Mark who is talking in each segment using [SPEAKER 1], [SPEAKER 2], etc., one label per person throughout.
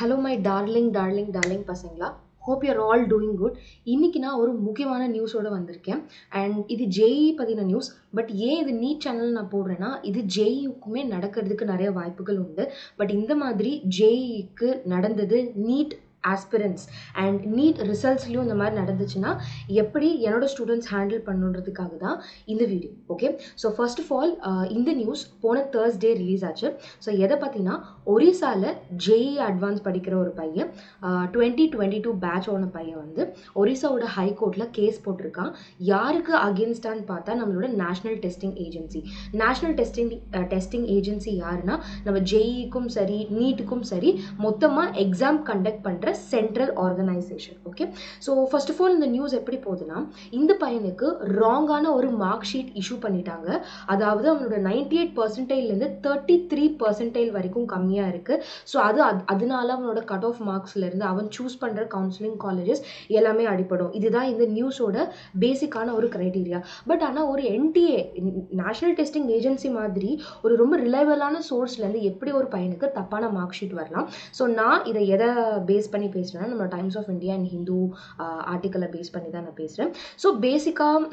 [SPEAKER 1] Hello my darling darling darling பசங்களா? Hope you're all doing good இன்னைக்கு நான் ஒரு முக்கியமான நியூஸோடு வந்திருக்கேன். அண்ட் இது ஜேஇ பற்றின நியூஸ் பட் ஏன் இது நீட் சேனல் நான் போடுறேன்னா இது ஜேஇக்குமே நடக்கிறதுக்கு நிறைய வாய்ப்புகள் உண்டு. பட் இந்த மாதிரி ஜேஇக்கு நடந்தது நீட் ஆஸ்பிரன்ஸ் அண்ட் நீட் ரிசல்ட்ஸ்லையும் இந்த மாதிரி நடந்துச்சுன்னா எப்படி என்னோட ஸ்டூடெண்ட்ஸ் ஹேண்டில் பண்ணுன்றதுக்காக தான் இந்த video okay so first of all இந்த நியூஸ் போன தேர்ஸ்டே ரிலீஸ் ஆச்சு. ஸோ எதை பார்த்தீங்கன்னா ஒரிசாவில் ஜேஇ அட்வான்ஸ் படிக்கிற ஒரு பையன் டுவெண்ட்டி டுவெண்ட்டி டூ பேட்சோட பையன் வந்து ஒரிசாவோட ஹைகோர்ட்டில் கேஸ் போட்டிருக்கான். யாருக்கு அகேன்ஸ்டான்னு பார்த்தா நம்மளோட National Testing Agency National Testing Testing Agency யாருன்னா நம்ம ஜேஇக்கும் சரி நீட்டுக்கும் சரி மொத்தமாக எக்ஸாம் கண்டக்ட் பண்ணுற central organisation okay so first of all இந்த நியூஸ் எப்படி போகுதுன்னா இந்த பையனுக்கு ராங்கான ஒரு மார்க் ஷீட் இஷ்யூ பண்ணிட்டாங்க. அதாவது அவனோட நைன்டி எயிட் பர்சன்டைலேருந்து தேர்ட்டி த்ரீ பர்சன்டைல் வரைக்கும் கம்மியாக இருக்குது ஸோ அது அது அதனால அவனோட கட் ஆஃப் மார்க்ஸ்லேருந்து அவன் சூஸ் பண்ணுற கவுன்சிலிங் காலேஜஸ் எல்லாமே அடிப்படும் இதுதான் இந்த நியூஸோட பேசிக்கான ஒரு க்ரைட்டீரியா பட் ஆனால் ஒரு என்டிஏ நேஷனல் டெஸ்டிங் ஏஜென்சி மாதிரி ஒரு ரொம்ப ரிலையபிளான சோர்ஸ்லேருந்து எப்படி ஒரு பையனுக்கு தப்பான மார்க் ஷீட் வரலாம்? ஸோ நான் இதை எதை பேஸ் பண்ணி பேசுகிறேன்னா நம்ம Times of India and Hindu ஆர்டிக்கலை base பண்ணி தான் நான் பேசுகிறேன் ஸோ பேசிக்காக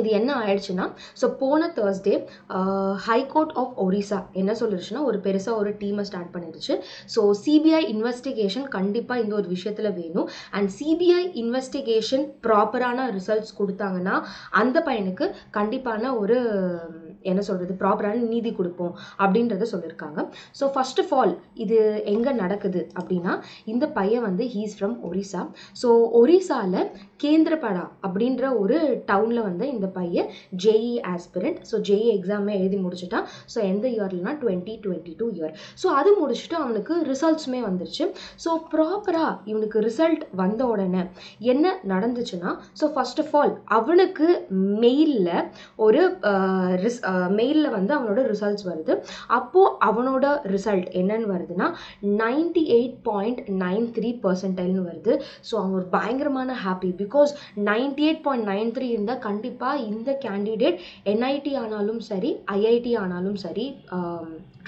[SPEAKER 1] இது என்ன ஆயிடுச்சுன்னா ஸோ போன தேர்ஸ்டே ஹைகோர்ட் ஆஃப் ஒரிசா என்ன சொல்லிருச்சுன்னா ஒரு பெருசாக ஒரு டீமை ஸ்டார்ட் பண்ணிடுச்சு. ஸோ சிபிஐ இன்வெஸ்டிகேஷன் கண்டிப்பாக இந்த ஒரு விஷயத்தில் வேணும். அண்ட் சிபிஐ இன்வெஸ்டிகேஷன் ப்ராப்பரான ரிசல்ட்ஸ் கொடுத்தாங்கன்னா அந்த பையனுக்கு கண்டிப்பான ஒரு என்ன சொல்கிறது ப்ராப்பரான நீதி கொடுப்போம் அப்படின்றத சொல்லியிருக்காங்க ஸோ ஃபர்ஸ்ட் ஆஃப் ஆல் இது எங்கே நடக்குது அப்படின்னா இந்த பையன் வந்து ஹீஸ் ஃப்ரம் ஒரிசா ஸோ ஒரிசாவில் கேந்திரபடா அப்படின்ற ஒரு டவுனில் வந்து இந்த பையன் ஜேஇ ஆஸ்பிரண்ட் ஸோ ஜேஇ எக்ஸாமே எழுதி முடிச்சுட்டான். ஸோ எந்த இயர்லனா twenty twenty two year so அது முடிச்சுட்டு அவனுக்கு ரிசல்ட்ஸுமே வந்துருச்சு. ஸோ ப்ராப்பராக இவனுக்கு ரிசல்ட் வந்த உடனே என்ன நடந்துச்சுன்னா ஸோ ஃபர்ஸ்ட் ஆஃப் ஆல் அவனுக்கு மெயிலில் ஒரு ரிஸ் மெயிலில் வந்து அவனோட ரிசல்ட்ஸ் வருது. அப்போது அவனோட ரிசல்ட் என்னன்னு வருதுன்னா ninety eight point nine three பர்சன்டைல்னு வருது. ஸோ அவன் ஒரு பயங்கரமான happy because ninety eight point nine three இருந்தால் கண்டிப்பாக இந்த கேண்டிடேட் என்ஐடி ஆனாலும் சரி ஐஐடி ஆனாலும் சரி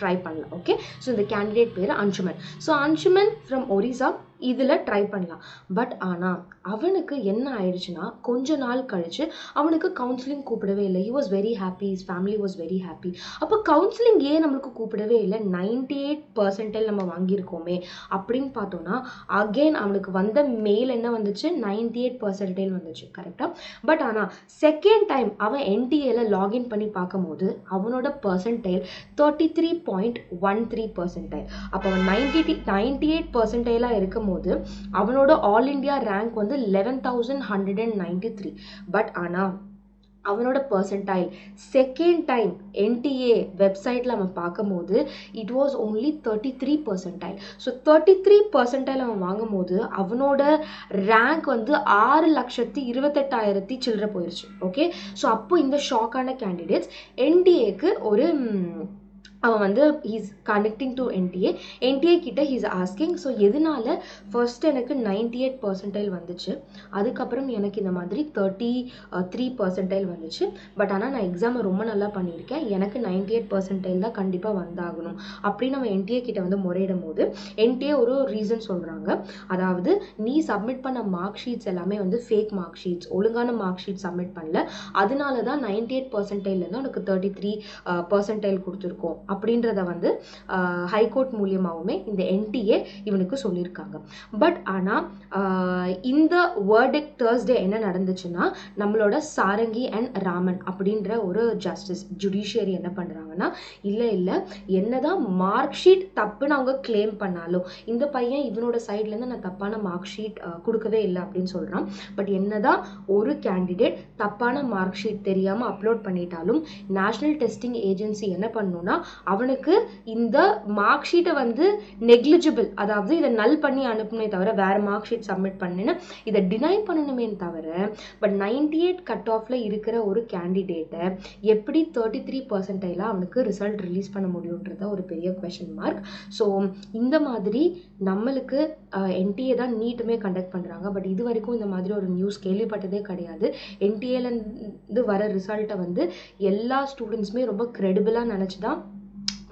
[SPEAKER 1] ட்ரை பண்ணலாம். ஓகே ஸோ இந்த கேண்டிடேட் பேர் அன்சுமன் ஸோ அன்சுமன் ஃப்ரம் ஒரிசா இதில் ட்ரை பண்ணலாம். பட் ஆனால் அவனுக்கு என்ன ஆயிடுச்சுன்னா கொஞ்ச நாள் கழித்து அவனுக்கு கவுன்சிலிங் கூப்பிடவே இல்லை. He was very happy his family was very happy அப்போ கவுன்சிலிங் ஏன் நம்மளுக்கு கூப்பிடவே இல்லை? நைன்டி எயிட் பர்சன்டேஜ் நம்ம வாங்கியிருக்கோமே அப்படின்னு பார்த்தோன்னா அகெயின் அவனுக்கு வந்த மெயில் என்ன வந்துச்சு? நைன்டி எயிட் பர்சன்டேஜ் வந்துச்சு. கரெக்டாக பட் ஆனால் செகண்ட் டைம் அவன் என்டிஏல லாகின் பண்ணி பார்க்கும்போது அவனோட percentage thirty three point one three percentage அப்போ அவன் நைன்டி நைன்டி எயிட் பர்சன்டேஜாக இருக்கும் போது அவனோட ஆல் இண்டியா ரேங்க் வந்து eleven thousand hundred and ninety three but ஆனால் அவனோட பர்சன்டைல் செகண்ட் டைம் என்டிஏ வெப்சைட்டில் அவன் பார்க்கும்போது it was only thirty three percentile so thirty three percentile அவன் வாங்கும் போது அவனோட ரேங்க் வந்து ஆறு லட்சத்தி இருபத்தெட்டாயிரத்தி சில்லற போயிடுச்சு ஓகே ஸோ அப்போ இந்த ஷாக்கான கேண்டிடேட்ஸ் என்டிஏக்கு ஒரு அவன் வந்து he's connecting to NTA NTA கிட்ட ஹீஸ் ஆஸ்கிங் ஸோ எதனால ஃபர்ஸ்ட் எனக்கு நைன்டி எயிட் பர்சன்டைல் வந்துச்சு? அதுக்கப்புறம் எனக்கு இந்த மாதிரி தேர்ட்டி த்ரீ பர்சன்டைல் வந்துச்சு. பட் ஆனால் நான் எக்ஸாமை ரொம்ப நல்லா பண்ணியிருக்கேன். எனக்கு நைன்டி எயிட் பர்சன்டைல் தான் கண்டிப்பாக வந்தாகணும். அப்படின்னு அவன் என்டிஏ கிட்ட வந்து முறையிடும் போது என்டிஏ ஒரு ரீசன் சொல்கிறாங்க அதாவது நீ சப்மிட் பண்ண மார்க் ஷீட்ஸ் எல்லாமே வந்து ஃபேக் மார்க் ஷீட்ஸ் ஒழுங்கான மார்க் ஷீட் சப்மிட் பண்ணல. அதனால தான் நைன்டி எயிட் பர்சன்டைல்லேருந்து உனக்கு தேர்ட்டி த்ரீ பர்சன்டைல் கொடுத்துருக்கோம். அப்படின்றத வந்து ஹைகோர்ட் மூலியமாகவுமே இந்த என்டிஏ இவனுக்கு சொல்லியிருக்காங்க. பட் ஆனால் இந்த வேர்டிக் தேர்ஸ்டே என்ன நடந்துச்சுன்னா நம்மளோட சாரங்கி அண்ட் ராமன் அப்படின்ற ஒரு ஜஸ்டிஸ் ஜுடிஷியரி என்ன பண்ணுறாங்கன்னா இல்லை இல்லை என்னதான் மார்க் ஷீட் தப்புன்னு அவங்க கிளைம் பண்ணாலும் இந்த பையன் இவனோட சைட்லேருந்து நான் தப்பான மார்க் ஷீட் கொடுக்கவே இல்லை அப்படின்னு சொல்கிறான் பட் என்னதான் ஒரு கேண்டிடேட் தப்பான மார்க் ஷீட் தெரியாமல் அப்லோட் பண்ணிட்டாலும் நேஷ்னல் டெஸ்டிங் ஏஜென்சி என்ன பண்ணணும்னா அவனுக்கு இந்த மார்க் ஷீட்டை வந்து நெக்லிஜிபிள் அதாவது இதை நல் பண்ணி அனுப்பணுமே தவிர வேறு மார்க் ஷீட் சப்மிட் பண்ணுன்னு இதை டினை பண்ணணுமே தவிர பட் நைன்டி எயிட் கட் ஆஃப்ல இருக்கிற ஒரு கேண்டிடேட்டை எப்படி தேர்ட்டி த்ரீ பர்சன்டைல அவனுக்கு ரிசல்ட் ரிலீஸ் பண்ண முடியுன்றத ஒரு பெரிய கொஷின் மார்க் ஸோ இந்த மாதிரி நம்மளுக்கு என்டிஏ தான் நீட்டுமே கண்டக்ட் பண்ணுறாங்க பட் இது வரைக்கும் இந்த மாதிரி ஒரு நியூஸ் கேள்விப்பட்டதே கிடையாது. என்டிஏலேருந்து வர ரிசல்ட்டை வந்து எல்லா ஸ்டூடெண்ட்ஸுமே ரொம்ப க்ரெடிபிளாக நினச்சி தான்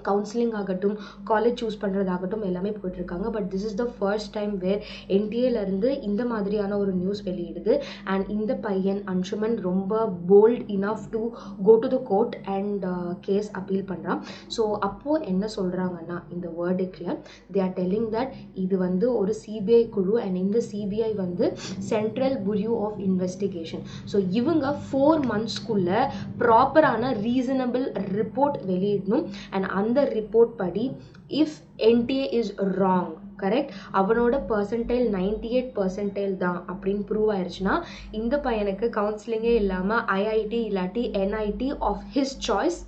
[SPEAKER 1] கவுன்சிலிங் ஆகட்டும் காலேஜ் சூஸ் பண்ணுறதாகட்டும் எல்லாமே போயிட்டுருக்காங்க. But this is the first time where என்டிஏலேருந்து இந்த மாதிரியான ஒரு நியூஸ் வெளியிடுது. அண்ட் இந்த பையன் அன்சுமன் ரொம்ப bold enough to go to the court and case appeal பண்ணுறான் ஸோ அப்போது என்ன சொல்கிறாங்கன்னா இந்த வேர்டிக்கில் தே ஆர் டெல்லிங் தட் இது வந்து ஒரு சிபிஐ குழு அண்ட் இந்த சிபிஐ வந்து central bureau of investigation so இவங்க ஃபோர் மந்த்ஸ்க்குள்ளே ப்ராப்பரான ரீசனபிள் ரிப்போர்ட் வெளியிடணும். அண்ட் அந்த ரிப்போர்ட் படி if NTA is wrong correct அவனோட பர்சன்டைல் நைன்டி எயிட் பர்சன்டைல் தான் அப்படின்னு ப்ரூவ் ஆயிடுச்சுன்னா இந்த பையனுக்கு கவுன்சிலிங்கே இல்லாமல் ஐஐடி இல்லாட்டி என்ஐடி ஆஃப் ஹிஸ் சாய்ஸ்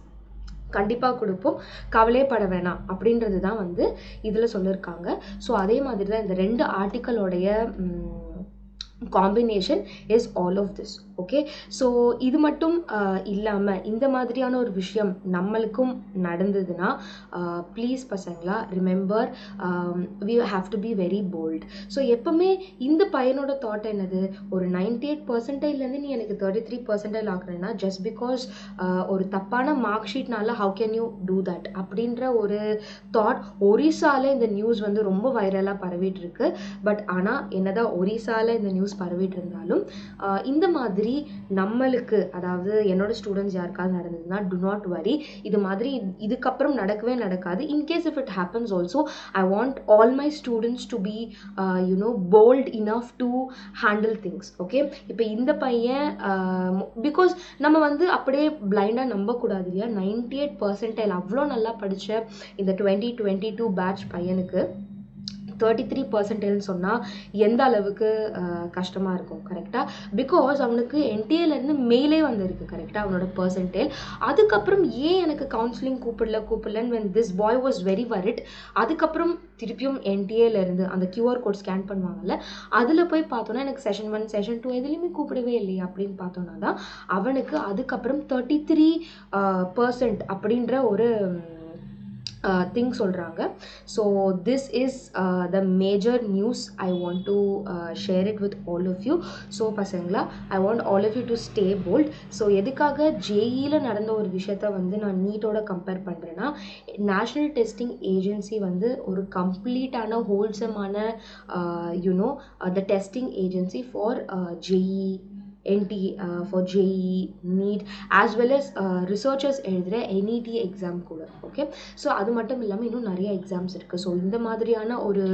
[SPEAKER 1] கண்டிப்பாக கொடுப்போம். கவலையப்பட வேணாம் அப்படின்றது தான் வந்து இதில் சொல்லியிருக்காங்க ஸோ அதே மாதிரி தான் இந்த ரெண்டு ஆர்டிக்கலோடைய combination is all of this okay so இது மட்டும் இல்லாமல் இந்த மாதிரியான ஒரு விஷயம் நம்மளுக்கும் நடந்ததுன்னா ப்ளீஸ் பசங்களா remember we have to be very bold so எப்பவுமே இந்த பையனோட தாட் என்னது? ஒரு நைன்டி எயிட் பர்சன்டேஜ்லேருந்து நீ எனக்கு தேர்ட்டி த்ரீ பர்சன்டைல் ஆக்குறேன்னா ஜஸ்ட் பிகாஸ் ஒரு தப்பான mark ஷீட்னால how can you do that அப்படின்ற ஒரு தாட் ஒரிசாவில் இந்த நியூஸ் வந்து ரொம்ப வைரலாக பரவிட்டு இருக்கு. பட் ஆனால் என்னதான் ஒரிசாவில் இந்த நியூஸ் பரவிட்டு இருந்தாலும் இந்த மாதிரி நம்மளுக்கு அதாவது என்னோட ஸ்டூடெண்ட்ஸ் யாருக்காவது நடந்ததுன்னா டு நாட் வரி இது மாதிரி இதுக்கப்புறம் நடக்கவே நடக்காது. In case if it happens also I want all my students to be you know bold enough to handle things okay இப்போ இந்த பையன் பிகாஸ் நம்ம வந்து அப்படியே பிளைண்டாக நம்பக்கூடாது இல்லையா? நைன்டி எயிட் பர்சன்டைல் அவ்வளோ நல்லா படித்த இந்த டுவெண்ட்டி டுவெண்ட்டி டூ பேட்ச் பையனுக்கு தேர்ட்டி த்ரீ பர்சன்டேஜ்னு சொன்னால் எந்த அளவுக்கு கஷ்டமாக இருக்கும் கரெக்டாக பிகாஸ் அவனுக்கு என்டிஏலேருந்து மெயிலே வந்திருக்கு கரெக்டாக அவனோட பர்சன்டேஜ் அதுக்கப்புறம் ஏன் எனக்கு கவுன்சிலிங் கூப்பிடல கூப்பிடலன்னு when this boy was very worried அதுக்கப்புறம் திருப்பியும் என்டிஏலேருந்து அந்த கியூஆர் கோட் ஸ்கேன் பண்ணுவாங்கல்ல அதில் போய் பார்த்தோன்னா எனக்கு செஷன் ஒன் செஷன் டூ எதுலேயுமே கூப்பிடவே இல்லையே அப்படின்னு பார்த்தோன்னா தான் அவனுக்கு அதுக்கப்புறம் தேர்ட்டி த்ரீ பர்சன்ட் அப்படின்ற ஒரு திங் சொல்கிறாங்க so this is the major news I want to share it with all of you so பசங்களா I want all of you to stay bold so எதுக்காக ஜேஇயில் நடந்த ஒரு விஷயத்த வந்து நான் நீட்டோட கம்பேர் பண்ணுறேன்னா நேஷ்னல் டெஸ்டிங் ஏஜென்சி வந்து ஒரு கம்ப்ளீட்டான ஹோல்சமான you know the testing agency for JEE NTA for JEE NEET as well as researchers எழுதுகிற என்இடி எக்ஸாம் கூட ஓகே ஸோ அது மட்டும் இல்லாமல் இன்னும் நிறைய எக்ஸாம்ஸ் இருக்குது ஸோ இந்த மாதிரியான ஒரு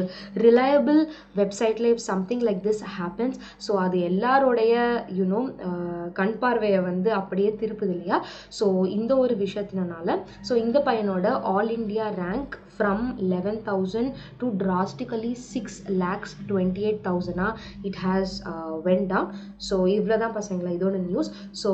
[SPEAKER 1] ரிலையபிள் வெப்சைட்டில் if something like this happens so அது எல்லாரோடைய யூனோ uh, கண் பார்வையை வந்து அப்படியே திருப்புது இல்லையா? ஸோ இந்த ஒரு விஷயத்தினால ஸோ இந்த பையனோட all India rank from eleven thousand to drastically six lakhs twenty eight தௌசண்டாக it has went down so இவ்வளோ தான் பசங்களா இதோட நியூஸ் ஸோ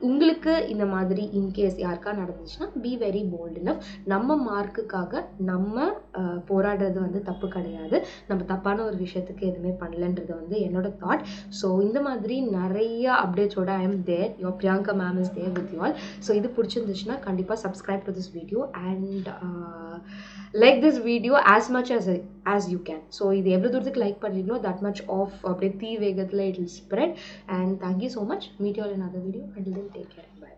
[SPEAKER 1] உங்களுக்கு இந்த மாதிரி இன்கேஸ் யாருக்கா நடந்துச்சுன்னா பி வெரி போல்ட் இனஃப் நம்ம மார்க்குக்காக நம்ம uh, போராடுறது வந்து தப்பு கிடையாது. நம்ம தப்பான ஒரு விஷயத்துக்கு எதுவுமே பண்ணலன்றது வந்து என்னோட தாட் ஸோ இந்த மாதிரி நிறைய அப்டேட்ஸோட I am there yo Priyanka ma'am is there with you all so இது பிடிச்சிருந்துச்சுன்னா கண்டிப்பாக subscribe to this video and like this video as much as as you can so இது எவ்வளோ தூரத்துக்கு லைக் பண்ணுறீங்களோ தட் மச் ஆஃப் அப்படியே தீ வேகத்தில் it will spread and thank you so much meet you all in other video and then take care bye